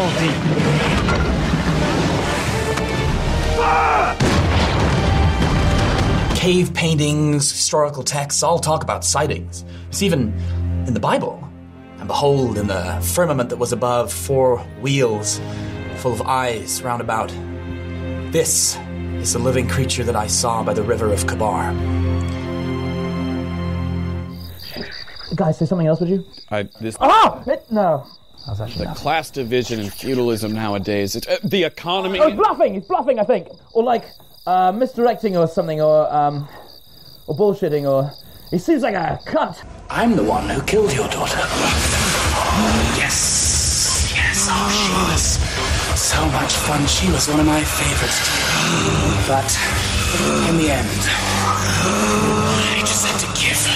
so deep. Cave paintings, historical texts all talk about sightings. It's even in the Bible. And behold, in the firmament that was above, four wheels full of eyes round about. This is the living creature that I saw by the river of Chebar. Guys, say something else, would you? I, this, Oh! It, no. That actually the not. class division and feudalism nowadays. It's, uh, the economy. Oh, he's bluffing. He's bluffing, I think, or like uh, misdirecting or something, or um, or bullshitting, or he seems like a cunt. I'm the one who killed your daughter. Yes, yes, oh, she was so much fun. She was one of my favorites. But in the end, I just had to give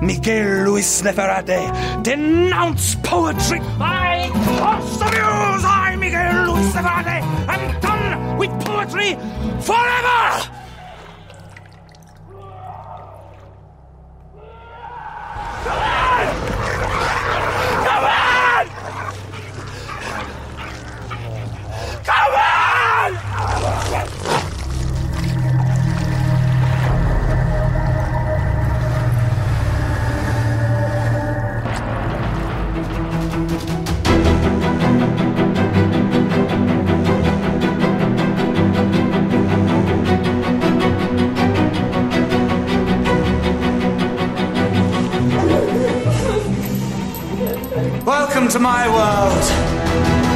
Miguel Luis Neferate, denounce poetry. I, Constabius, I, Miguel Luis Neferate, am done with poetry forever! Welcome to my world.